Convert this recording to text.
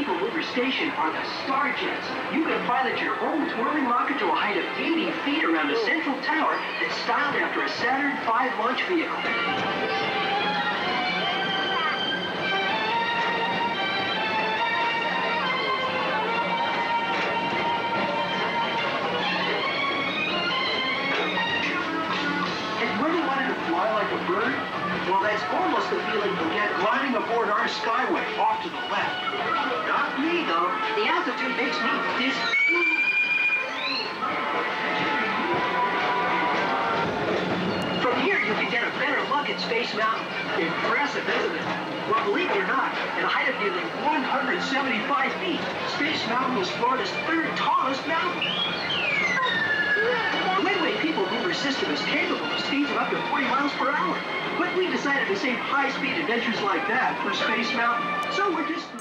People Mover Station are the Starjets. You can pilot your own twirling rocket to a height of 80 feet around a central tower that's styled after a Saturn V launch vehicle. If you really wanted to fly like a bird, Well, that's almost the feeling you get aboard our Skyway off to the left. Not me, though. The altitude makes me dizzy. From here, you can get a better look at Space Mountain. Impressive, isn't it? Well, believe it or not, at a height of nearly 175 feet, Space Mountain is Florida's third tallest mountain. WEDway People Mover system is capable of speeds of up to 40 miles per hour. We decided to save high-speed adventures like that for Space Mountain. So we're just...